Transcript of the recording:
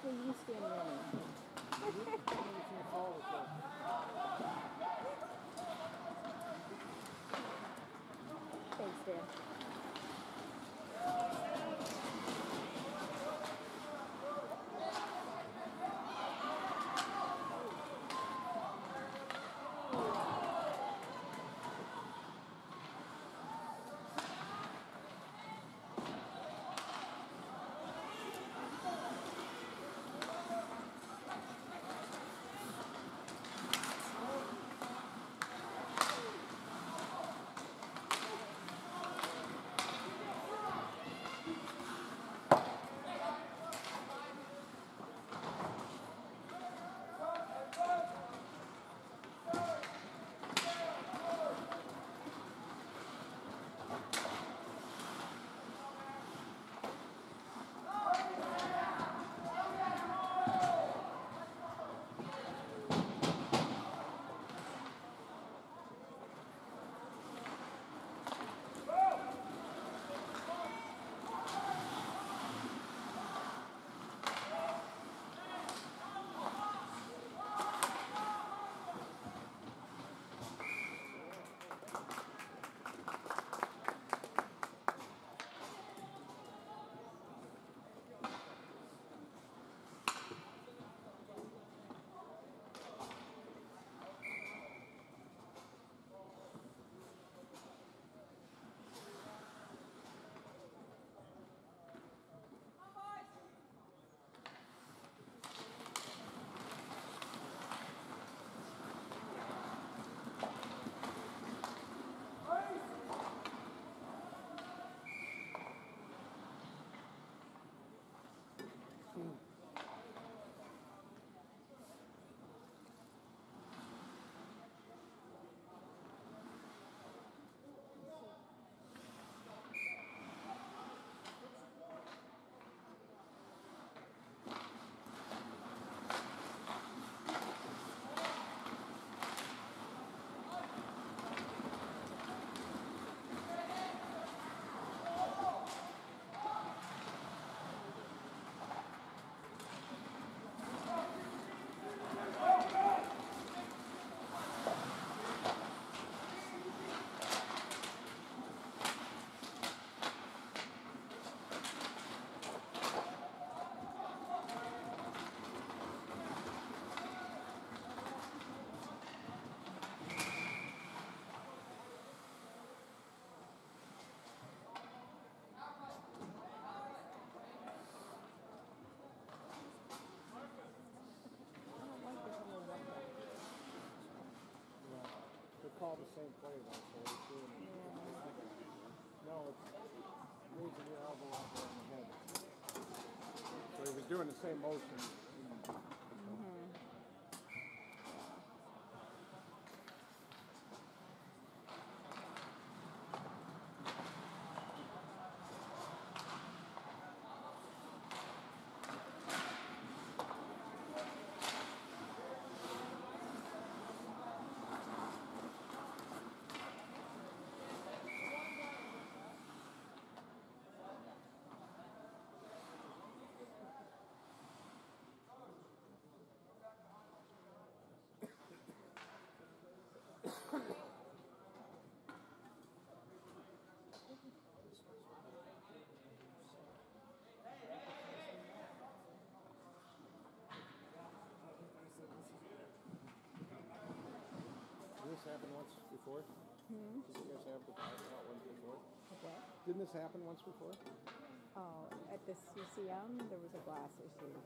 the yeast in there. Thanks, Dan. They're the same play so doing it. No, it's raising your elbow up around the head. So he was doing the same motion. Happen once before? Hmm? Did you guys have the five out once before? Okay. Didn't this happen once before? Oh, at the CCM, there was a glass issue.